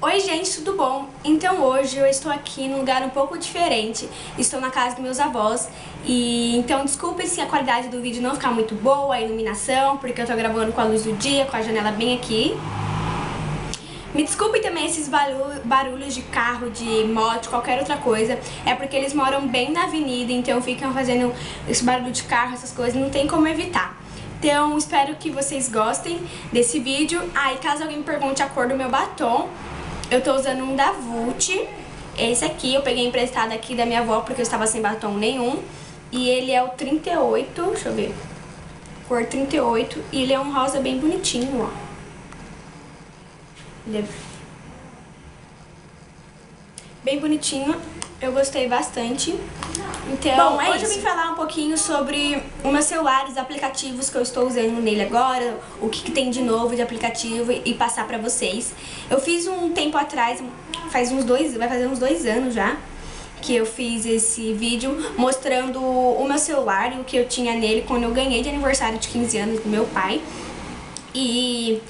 Oi gente, tudo bom? Então hoje eu estou aqui num lugar um pouco diferente, estou na casa dos meus avós e então desculpe se a qualidade do vídeo não ficar muito boa, a iluminação, porque eu estou gravando com a luz do dia, com a janela bem aqui. Me desculpe também esses barulhos de carro, de moto, qualquer outra coisa, é porque eles moram bem na avenida, então ficam fazendo esse barulho de carro, essas coisas, não tem como evitar. Então espero que vocês gostem desse vídeo. Ah, e caso alguém me pergunte a cor do meu batom, eu tô usando um da Vult. Esse aqui eu peguei emprestado aqui da minha avó porque eu estava sem batom nenhum. E ele é o 38, deixa eu ver. Cor 38 e ele é um rosa bem bonitinho, ó. Ele é bem bonitinho. Eu gostei bastante. Então, Bom, é hoje isso. eu vim falar um pouquinho sobre o meu celular, os aplicativos que eu estou usando nele agora, o que, que tem de novo de aplicativo e, passar pra vocês. Eu fiz um tempo atrás, faz uns dois, vai fazer uns dois anos já, que eu fiz esse vídeo mostrando o meu celular e o que eu tinha nele quando eu ganhei de aniversário de 15 anos do meu pai. E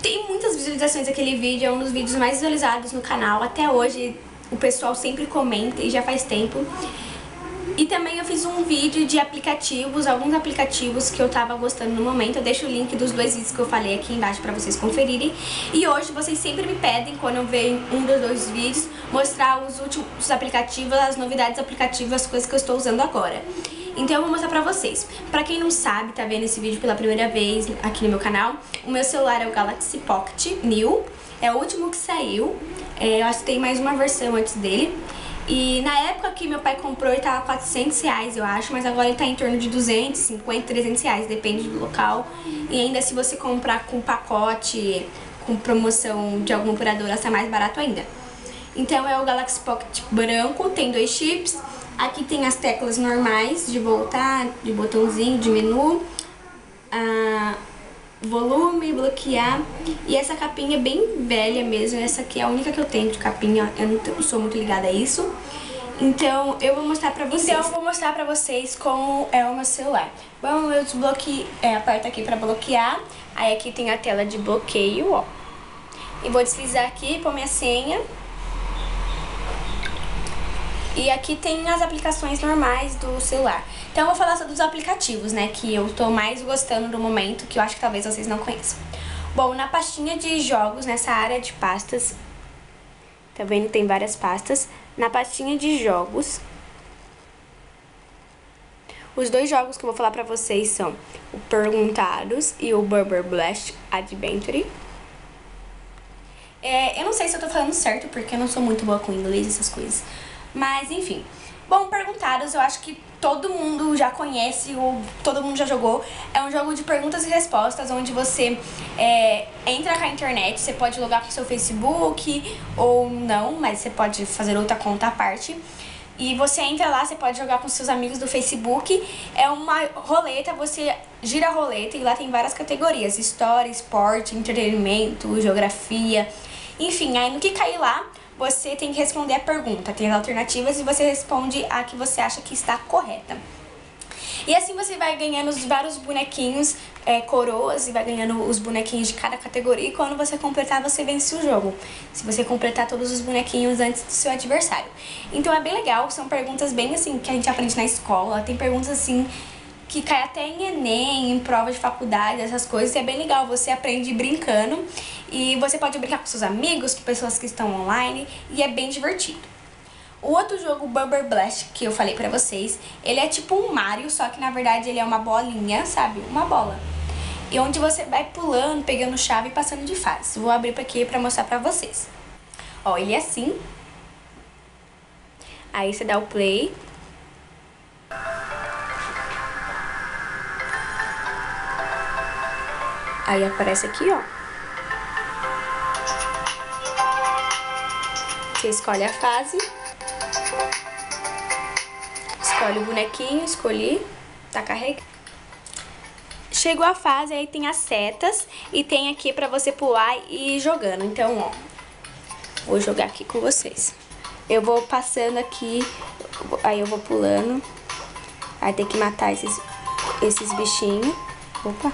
tem muitas visualizações aquele vídeo, é um dos vídeos mais visualizados no canal até hoje o pessoal sempre comenta e já faz tempo. E também eu fiz um vídeo de aplicativos, alguns aplicativos que eu tava gostando no momento. Eu deixo o link dos dois vídeos que eu falei aqui embaixo pra vocês conferirem. E hoje vocês sempre me pedem, quando eu vejo um dos dois vídeos, mostrar os últimos aplicativos, as novidades aplicativas, as coisas que eu estou usando agora. Então eu vou mostrar pra vocês. Pra quem não sabe, tá vendo esse vídeo pela primeira vez aqui no meu canal, o meu celular é o Galaxy Pocket New. É o último que saiu. É, eu acho que tem mais uma versão antes dele. E na época que meu pai comprou, ele tava 400 reais, eu acho, mas agora ele tá em torno de 250, 300 reais, depende do local. E ainda se você comprar com pacote, com promoção de alguma operadora, está mais barato ainda. Então é o Galaxy Pocket branco, tem dois chips. Aqui tem as teclas normais de voltar, de botãozinho, de menu. Ah, volume, bloquear. E essa capinha é bem velha mesmo, essa aqui é a única que eu tenho de capinha, eu não sou muito ligada a isso. Então, eu vou mostrar pra vocês. Então, eu vou mostrar pra vocês como é o meu celular. Bom, eu desbloqueio, é, aperto aqui pra bloquear. Aí aqui tem a tela de bloqueio, ó. E vou deslizar aqui, pôr minha senha. E aqui tem as aplicações normais do celular. Então eu vou falar sobre os aplicativos, né, que eu tô mais gostando do momento, que eu acho que talvez vocês não conheçam. Bom, na pastinha de jogos, nessa área de pastas, tá vendo? Tem várias pastas. Na pastinha de jogos, os dois jogos que eu vou falar pra vocês são o Perguntados e o Burber Blast Adventure. É, eu não sei se eu tô falando certo, porque eu não sou muito boa com inglês essas coisas. Mas, enfim. Bom, Perguntados, eu acho que todo mundo já conhece ou todo mundo já jogou. É um jogo de perguntas e respostas, onde você é, entra com a internet, você pode logar com o seu Facebook ou não, mas você pode fazer outra conta à parte. E você entra lá, você pode jogar com seus amigos do Facebook. É uma roleta, você gira a roleta e lá tem várias categorias: história, esporte, entretenimento, geografia. Enfim, aí no que cair lá, você tem que responder a pergunta. Tem as alternativas e você responde a que você acha que está correta. E assim você vai ganhando os vários bonequinhos, é, coroas, e vai ganhando os bonequinhos de cada categoria. E quando você completar, você vence o jogo. Se você completar todos os bonequinhos antes do seu adversário. Então é bem legal, são perguntas bem assim que a gente aprende na escola. Tem perguntas assim que cai até em Enem, em prova de faculdade, essas coisas. E é bem legal, você aprende brincando e você pode brincar com seus amigos, com pessoas que estão online e é bem divertido. O outro jogo, Bubber Blast, que eu falei pra vocês, ele é tipo um Mario, só que na verdade ele é uma bolinha, sabe? Uma bola. E onde você vai pulando, pegando chave e passando de fase. Vou abrir aqui pra mostrar pra vocês. Ó, ele é assim. Aí você dá o play. Aí aparece aqui, ó. Você escolhe a fase. Escolhe o bonequinho, escolhi. Tá carregado. Chegou a fase, aí tem as setas e tem aqui pra você pular e ir jogando. Então, ó, vou jogar aqui com vocês. Eu vou passando aqui, aí eu vou pulando. Aí tem que matar esses, esses bichinhos. Opa!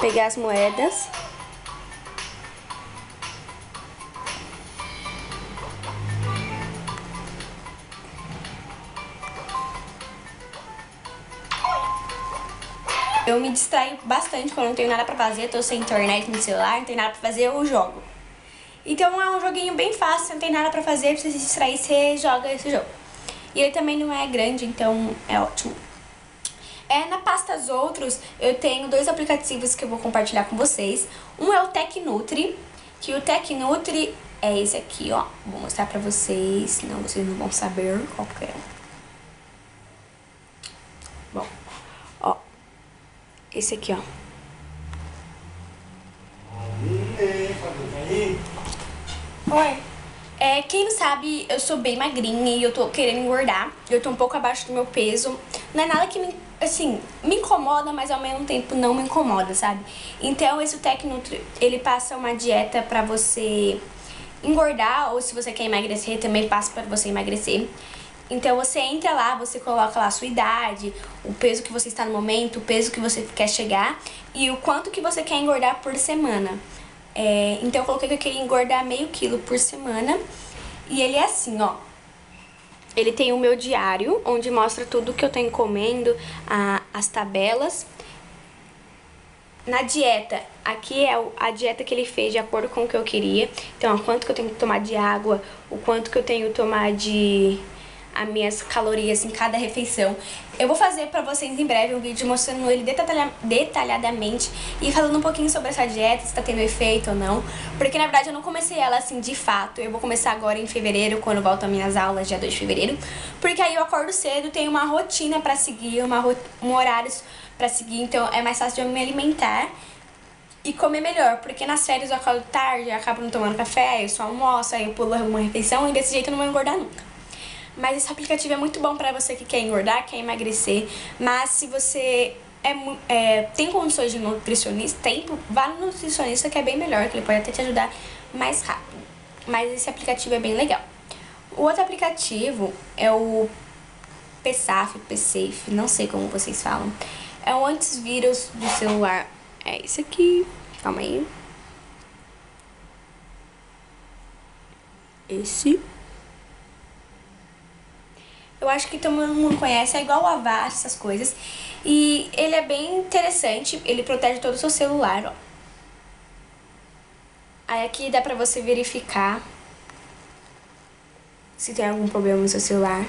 pegar as moedas. Eu me distraio bastante quando não tenho nada pra fazer, tô sem internet no celular, não tem nada pra fazer, eu jogo. Então é um joguinho bem fácil, não tem nada pra fazer, pra você se distrair, você joga esse jogo. E ele também não é grande, então é ótimo. É, na pasta Outros, eu tenho dois aplicativos que eu vou compartilhar com vocês. Um é o Tecnutri, que o Tecnutri é esse aqui, ó. Vou mostrar pra vocês, senão vocês não vão saber qual que é. Bom, ó. Esse aqui, ó. Oi. É, quem não sabe, eu sou bem magrinha e eu tô querendo engordar. Eu tô um pouco abaixo do meu peso. Não é nada que me, assim, me incomoda, mas ao mesmo tempo não me incomoda, sabe? Então esse Tecnutri, ele passa uma dieta pra você engordar ou se você quer emagrecer, também passa para você emagrecer. Então você entra lá, você coloca lá a sua idade, o peso que você está no momento, o peso que você quer chegar e o quanto que você quer engordar por semana. É, então eu coloquei que eu queria engordar meio quilo por semana e ele é assim, ó. Ele tem o meu diário, onde mostra tudo que eu tenho comendo, a, as tabelas na dieta, aqui é a dieta que ele fez de acordo com o que eu queria. Então, o quanto que eu tenho que tomar de água, o quanto que eu tenho que tomar de as minhas calorias em cada refeição. Eu vou fazer pra vocês em breve um vídeo mostrando ele detalhadamente e falando um pouquinho sobre essa dieta, se tá tendo efeito ou não. Porque na verdade eu não comecei ela assim de fato. Eu vou começar agora em fevereiro, quando volto minhas aulas, dia 2 de fevereiro. Porque aí eu acordo cedo, tenho uma rotina pra seguir, uma, um horário pra seguir, então é mais fácil de eu me alimentar e comer melhor, porque nas férias eu acordo tarde, eu acabo não tomando café, eu só almoço, aí eu pulo uma refeição e desse jeito eu não vou engordar nunca. Mas esse aplicativo é muito bom pra você que quer engordar, quer emagrecer, mas se você é, é, tem condições de nutricionista, tem, vá no nutricionista que é bem melhor, que ele pode até te ajudar mais rápido. Mas esse aplicativo é bem legal. O outro aplicativo é o PSAF, PSAFE, não sei como vocês falam. É um antivírus do celular. É esse aqui. Calma aí. Esse. Eu acho que todo mundo conhece, é igual o Avast, essas coisas. E ele é bem interessante, ele protege todo o seu celular, ó. Aí aqui dá pra você verificar se tem algum problema no seu celular.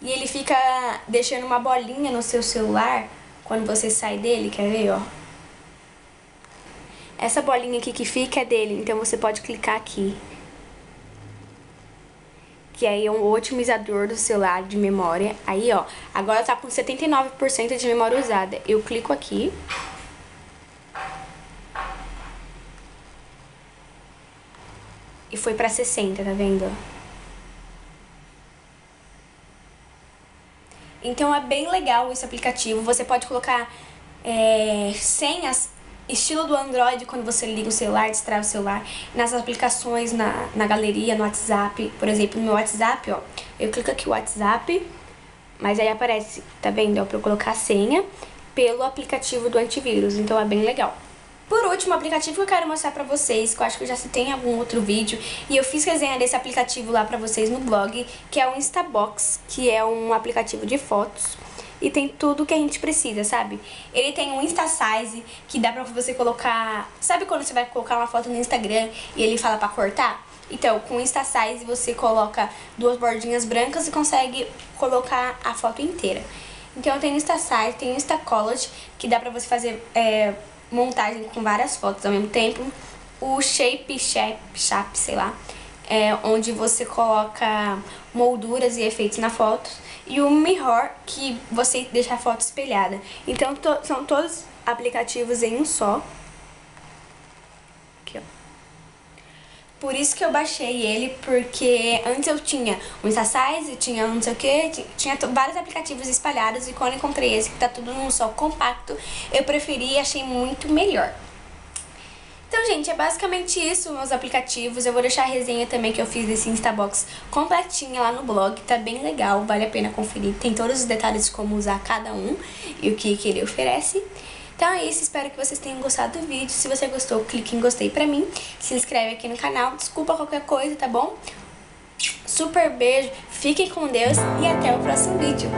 E ele fica deixando uma bolinha no seu celular quando você sai dele, quer ver, ó? Essa bolinha aqui que fica é dele, então você pode clicar aqui. Que aí é um otimizador do celular de memória. Aí, ó, agora tá com 79% de memória usada. Eu clico aqui. E foi pra 60, tá vendo? Então é bem legal esse aplicativo. Você pode colocar é, senhas estilo do Android quando você liga o celular, distrai o celular. Nas aplicações, na, na galeria, no WhatsApp. Por exemplo, no meu WhatsApp, ó. Eu clico aqui o WhatsApp, mas aí aparece, tá vendo? Ó, pra eu colocar a senha pelo aplicativo do antivírus. Então é bem legal. Por último, o aplicativo que eu quero mostrar pra vocês, que eu acho que eu já citei em algum outro vídeo, e eu fiz resenha desse aplicativo lá pra vocês no blog, que é o Instabox, que é um aplicativo de fotos e tem tudo que a gente precisa, sabe? Ele tem um Insta Size que dá pra você colocar... Sabe quando você vai colocar uma foto no Instagram e ele fala pra cortar? Então, com o Insta Size você coloca duas bordinhas brancas e consegue colocar a foto inteira. Então, tem Insta Size, tem Insta Collage, que dá pra você fazer... É, montagem com várias fotos ao mesmo tempo. O Shape Shape, shape sei lá, é onde você coloca molduras e efeitos na foto. E o Mirror, que você deixa a foto espelhada. Então, to são todos aplicativos em um só. Aqui, ó. Por isso que eu baixei ele, porque antes eu tinha o InstaSize, tinha não sei o que, tinha vários aplicativos espalhados e quando encontrei esse que tá tudo num só compacto, eu preferi e achei muito melhor. Então, gente, é basicamente isso, meus aplicativos. Eu vou deixar a resenha também que eu fiz desse Instabox completinha lá no blog. Tá bem legal, vale a pena conferir. Tem todos os detalhes de como usar cada um e o que, que ele oferece. Então é isso, espero que vocês tenham gostado do vídeo. Se você gostou, clique em gostei pra mim. Se inscreve aqui no canal. Desculpa qualquer coisa, tá bom? Super beijo, fiquem com Deus e até o próximo vídeo.